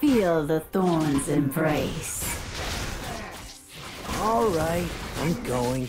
Feel the thorns embrace. All right, I'm going.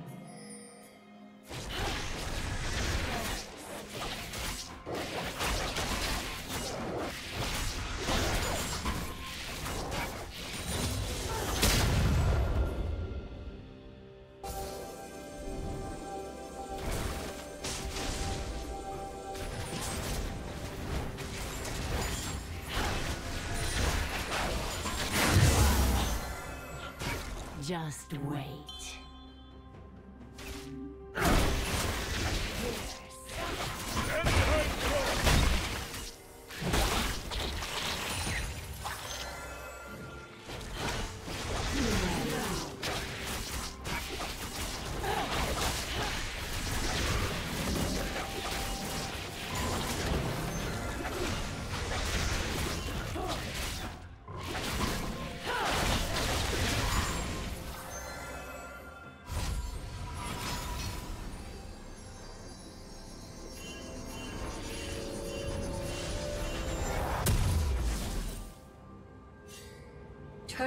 Just wait.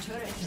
Turret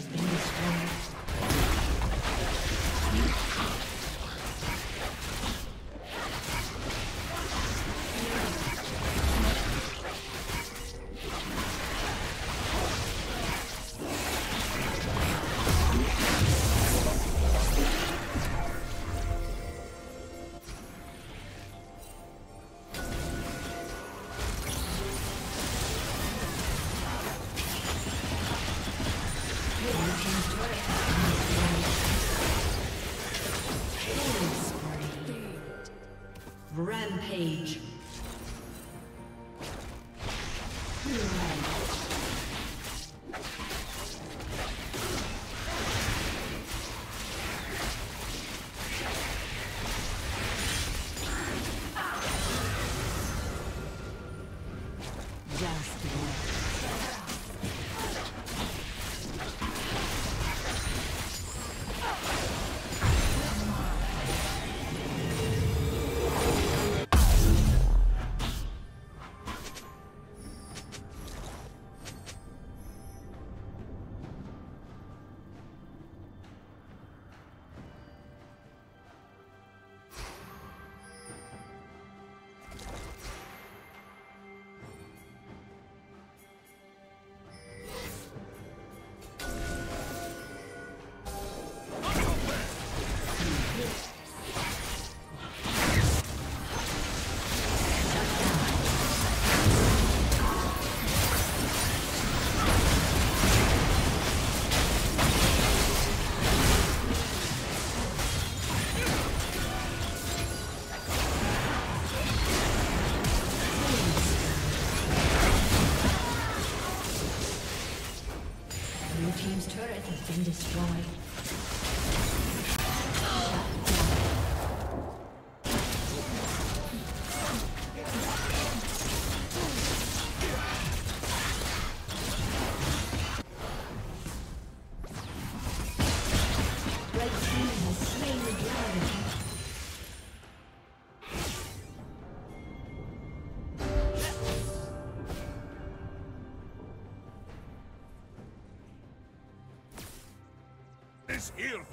is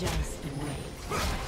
Just wait.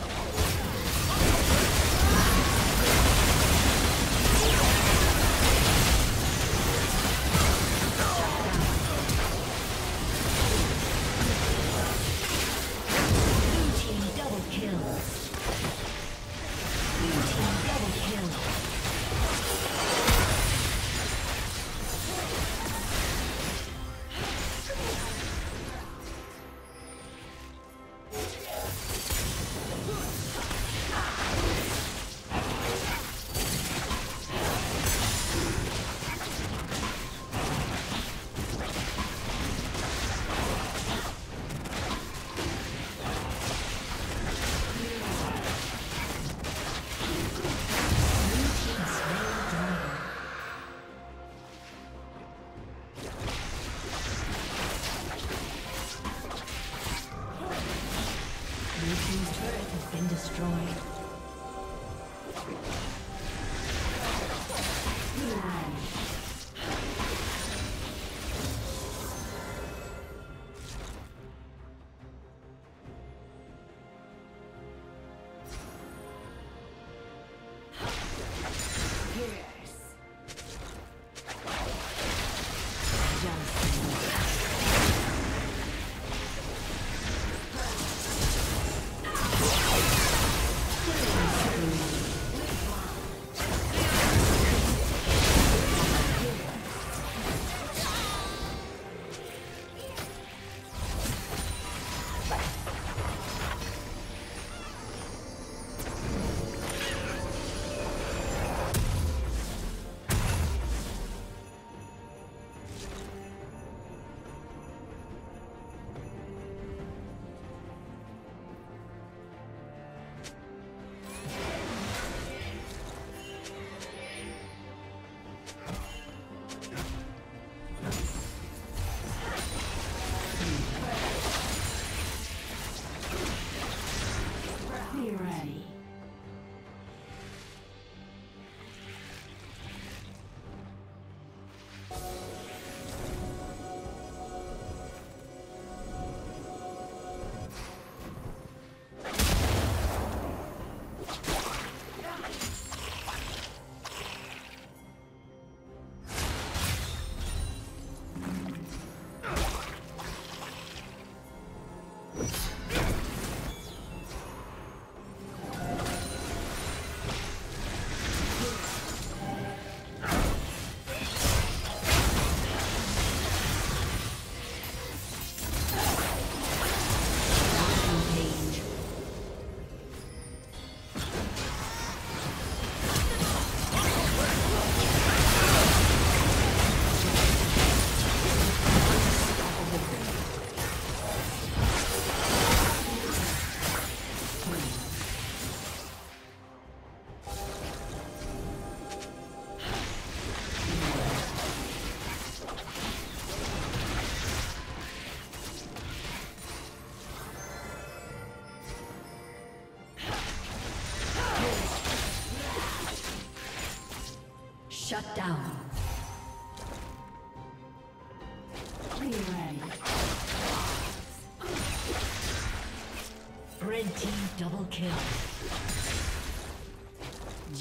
been destroyed.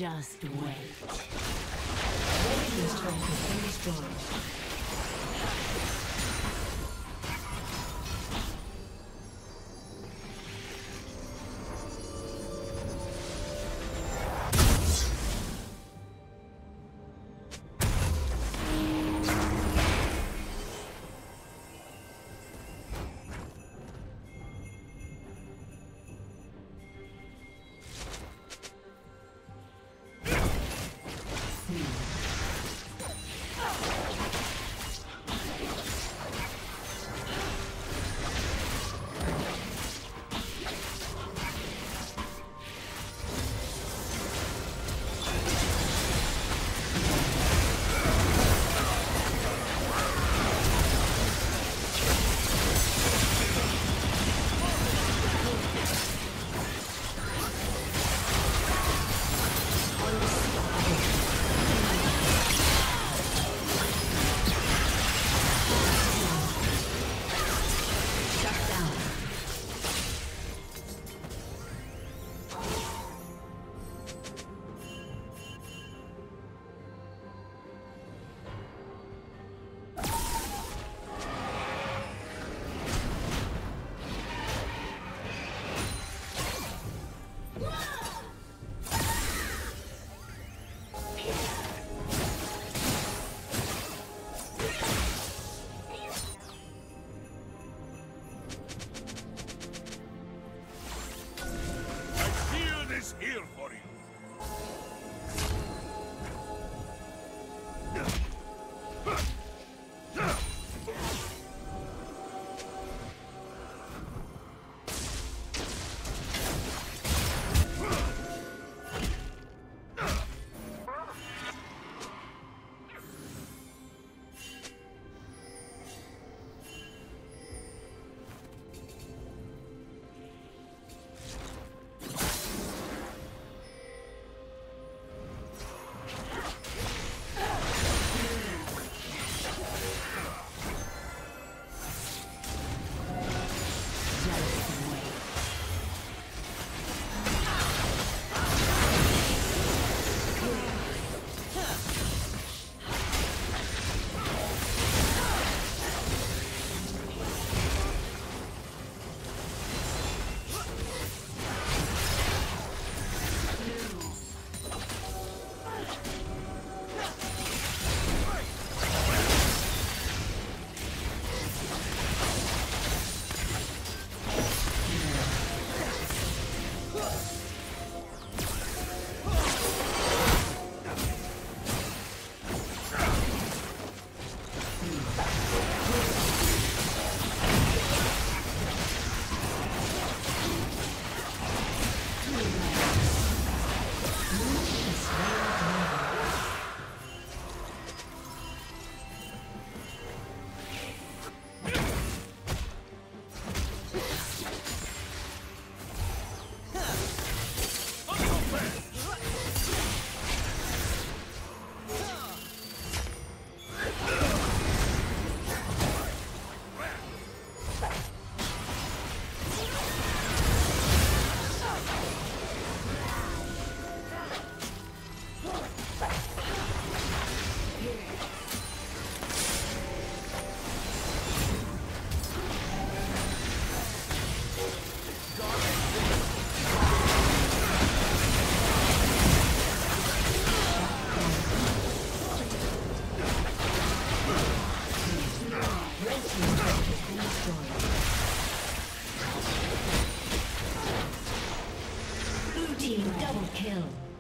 Just wait. kill.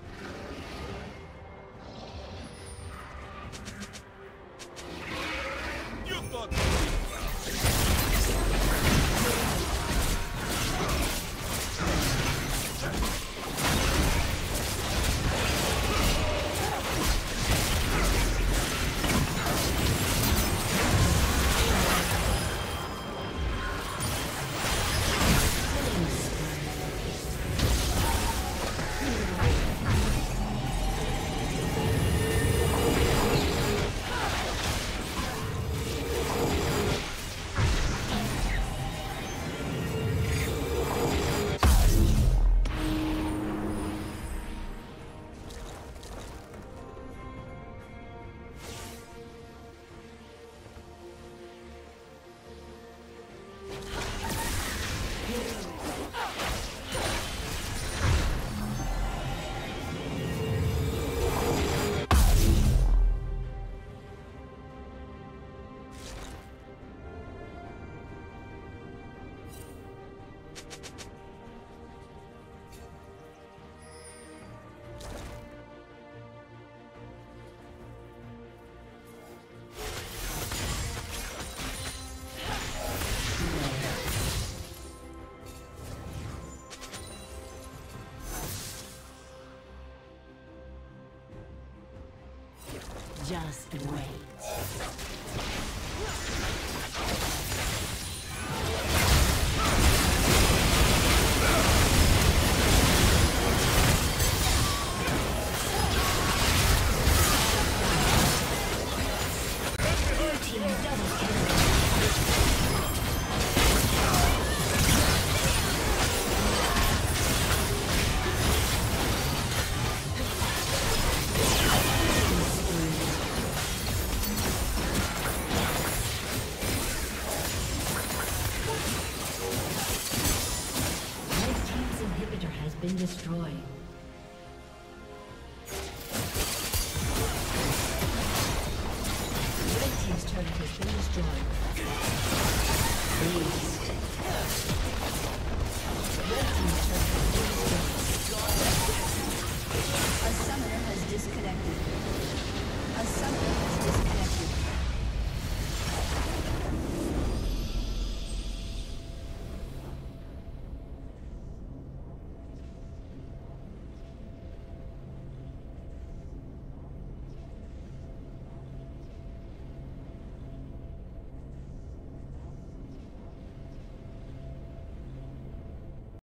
Just wait.